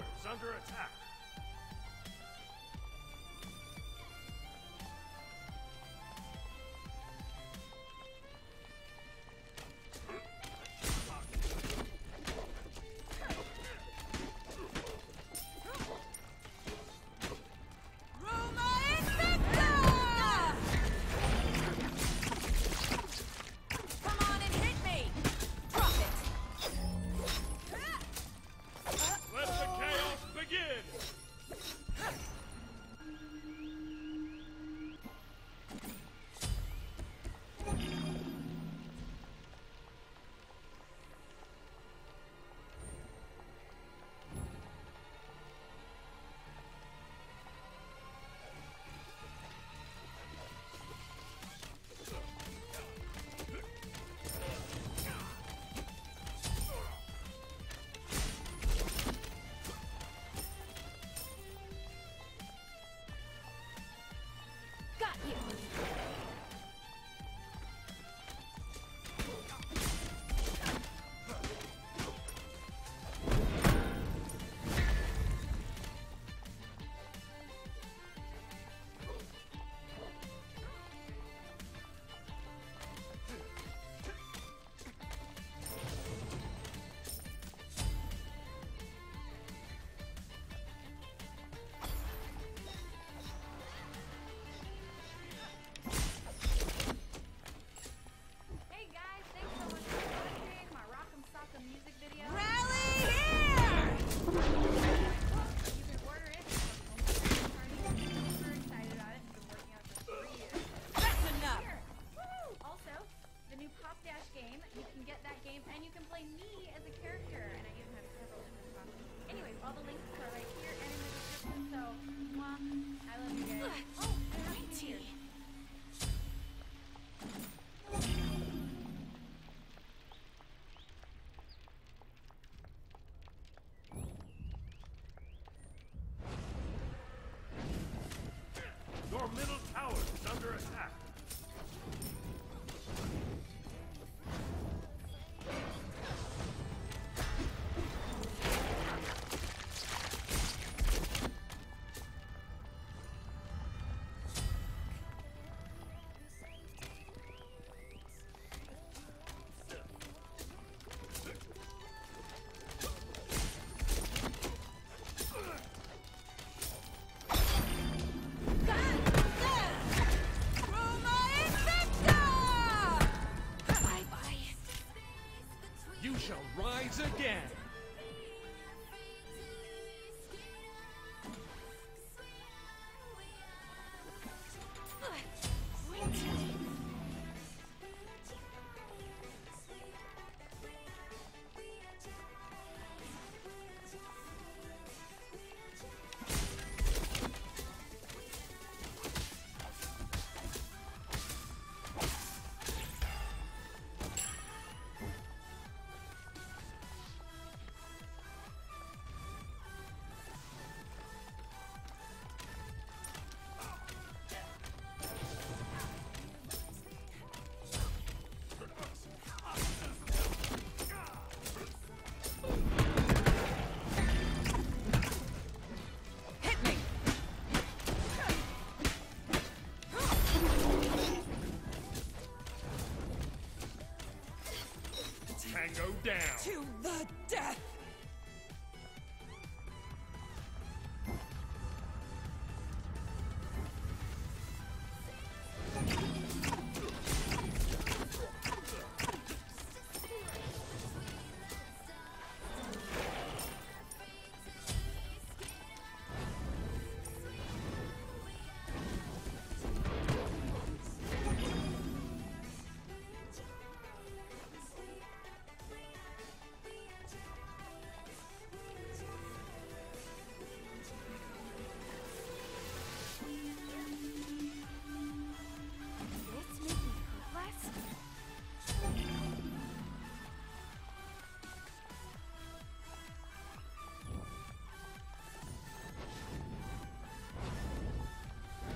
is under attack.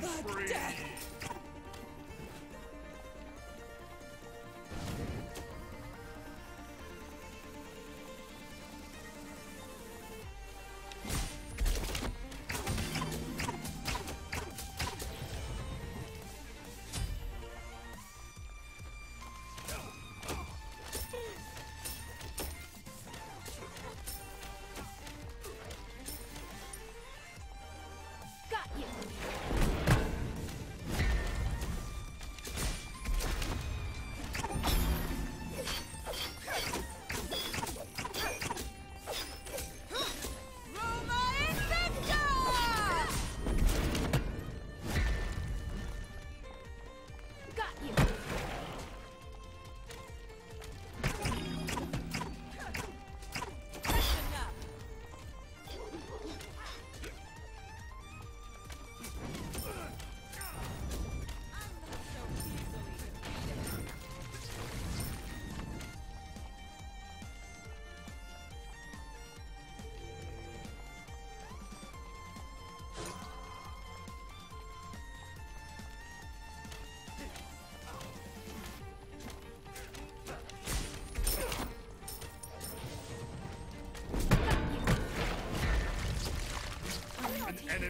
Spree. death.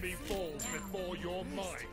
Enemy falls before your mind.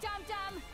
dum-dum!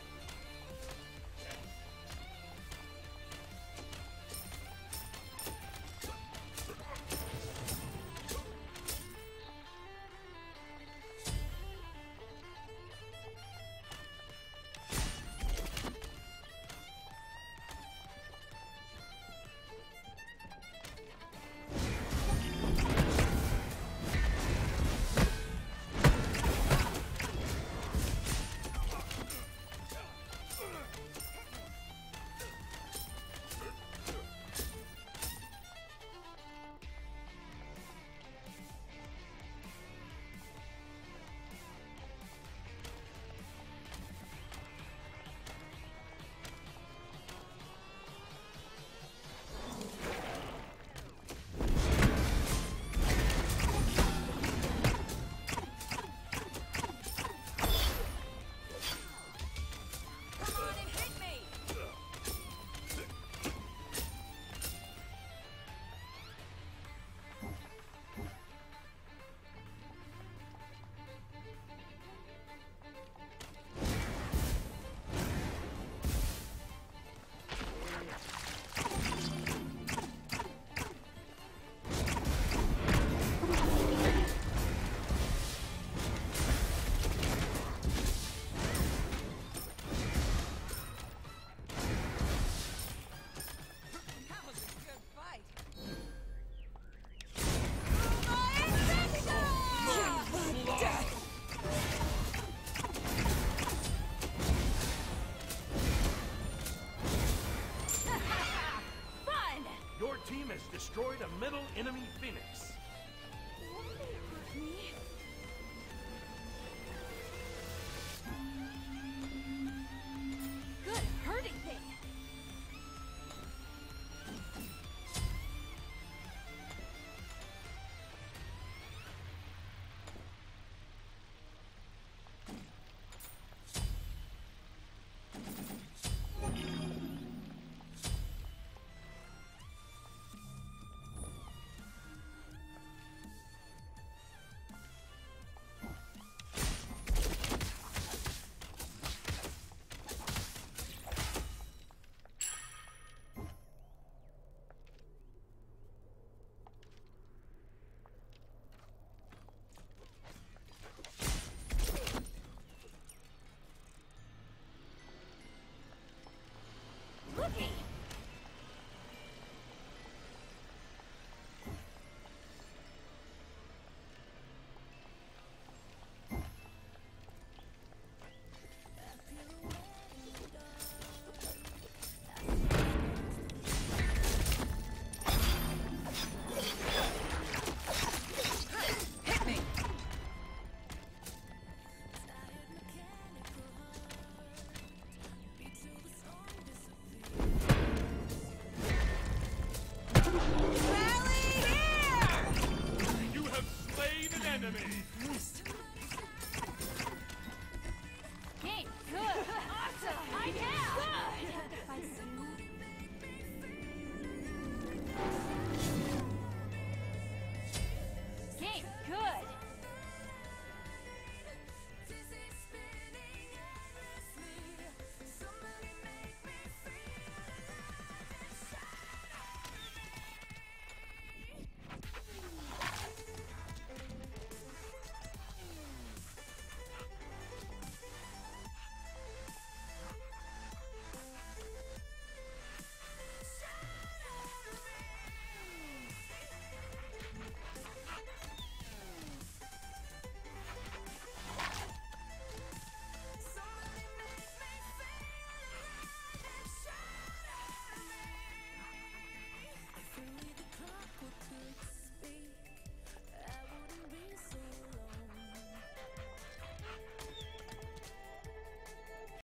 Destroyed a middle enemy phoenix. enemy!